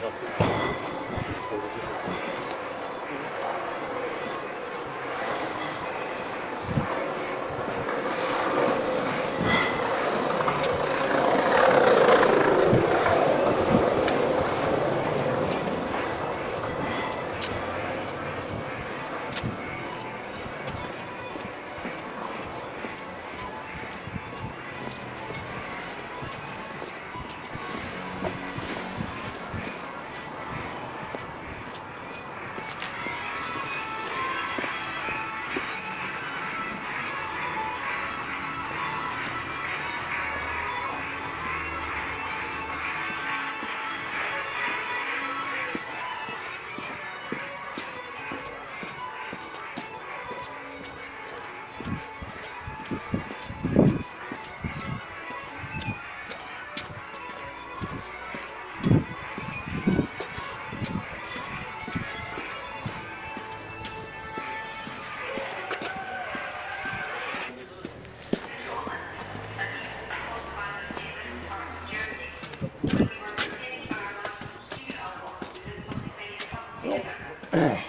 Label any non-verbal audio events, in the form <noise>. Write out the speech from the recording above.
helps. Ugh. <clears throat>